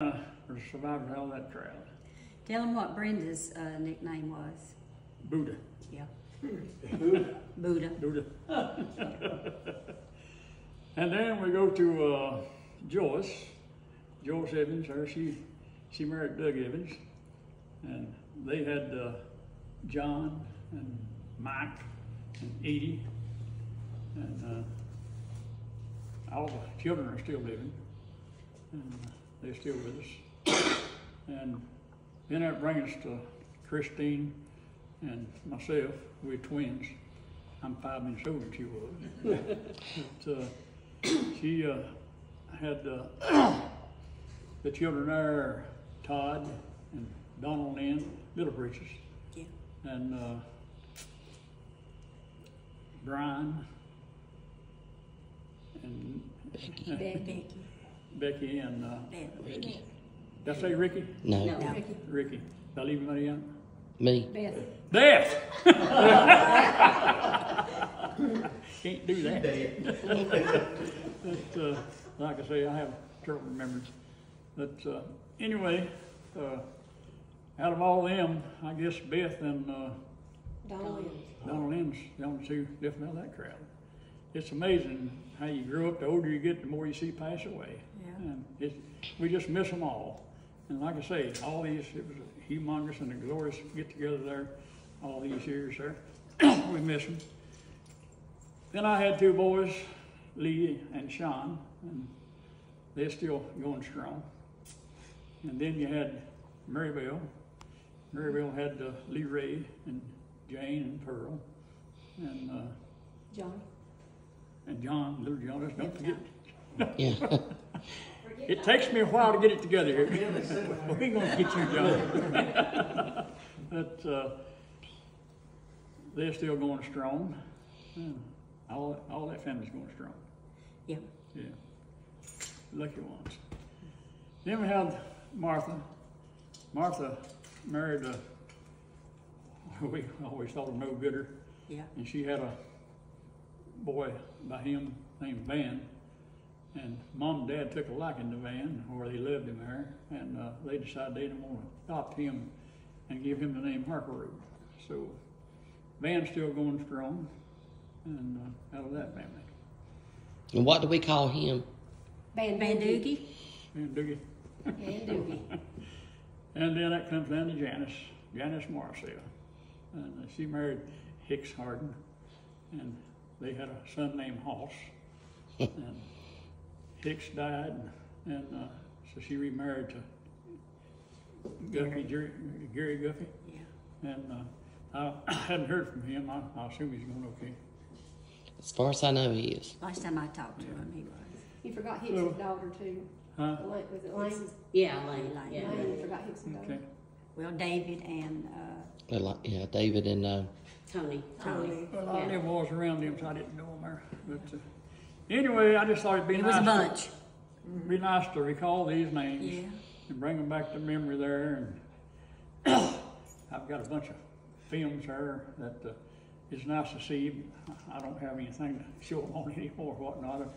uh, the survivors out of that crowd. Tell them what Brenda's uh, nickname was. Buddha, Yeah. Buddha. Buddha. and then we go to uh, Joyce, Joyce Evans. Her, she she married Doug Evans, and they had uh, John and Mike and Edie, and uh, all the children are still living, and uh, they're still with us. And then that brings us to Christine and myself. We're twins. I'm five minutes older than she was. but, uh, she uh, had uh, the children there, Todd and Donald Lynn, Little Breeches, Yeah. and uh, Brian and Becky. Becky and uh, Becky. did I say Ricky? No, No. Ricky. Did I leave anybody out? me. Beth. Beth! Can't do that. But, uh, like I say, I have trouble remembering. But, uh, anyway, uh, out of all them, I guess Beth and, uh, Donna Lynn's the only two left out of that crowd. It's amazing how you grow up, the older you get, the more you see pass away. Yeah. And it, we just miss them all. And like I say, all these, it was a humongous and a glorious get together there, all these years there. we miss them. Then I had two boys, Lee and Sean, and they're still going strong. And then you had Marybelle. Marybelle had uh, Lee Ray and Jane and Pearl, and uh, John. And John, little John. Let's Don't forget. Yeah. It takes me a while to get it together here. we ain't gonna get you, John. but uh, they're still going strong. Yeah. All all that family's going strong. Yeah. Yeah. Lucky ones. Then we have Martha. Martha married a, we always thought her no gooder, Yeah. and she had a boy by him named Van. And mom and dad took a liking to Van, or they lived him there, and uh, they decided they didn't want to adopt him and give him the name Harklerode. So Van's still going strong, and uh, out of that family. And what do we call him? Bandoogie. Van Doogie. Van Doogie. And then that comes down to Janice, Janice Marcel. And uh, she married Hicks Harden, and they had a son named Hoss. and Hicks died, and uh, so she remarried to Guffey, Jerry, Gary Guffey. Yeah. And uh, I hadn't heard from him. I, I assume he's going okay. As far as I know, he is. Last time I talked to him, he was. You forgot Hicks's daughter too. Huh? Lane- Was it Lane? Yeah, Lane, Lane. yeah. Lane, you forgot Hicks's daughter. Okay. Well, David and uh, Yeah, David and uh, Tony. Tony. Well, I Yeah. never was around him, so I didn't know him there. But uh, anyway, I just thought it'd be it nice. was a to- bunch. Be nice to recall these names Yeah. and bring them back to memory there. And I've got a bunch of films there that uh, it's nice to see. I don't have anything to show them on anymore or whatnot.